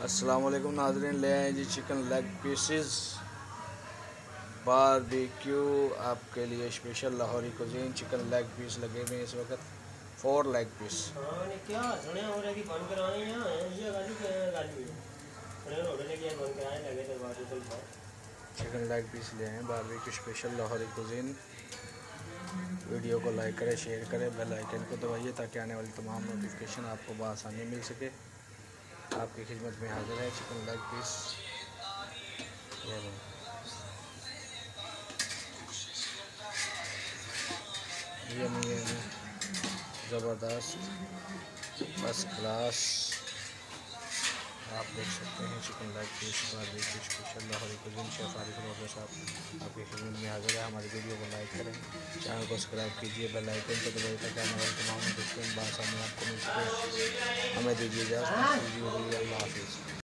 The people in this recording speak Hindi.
वालेकुम नाजरीन ले आए जी चिकन लेग पीसेस बारबेक्यू आपके लिए special Lahori cuisine chicken leg piece लगे हुए इस वक्त। Four leg piece chicken leg piece ले आए barbecue special Lahori cuisine video को लाइक करें शेयर करें बेल आइकन को दबाइए ताकि आने वाली तमाम नोटिफिकेशन आपको बसानी मिल सके। आपकी खिदमत में हाजिर है। चिकन लेग पीस ज़बरदस्त। फ़र्स्ट क्लास आप देख सकते हैं chicken leg piece Lahori cuisine chef Arif Roza साहब आपकी खिदमत में हाजिर है। हमारी वीडियो को लाइक करें। चैनल को सब्सक्राइब कीजिए। बेल आइकन को दबाइए ताकि वाले तमाम डिफरेंट बात आपको मिल सके हमें दीजिएगा। हाँ।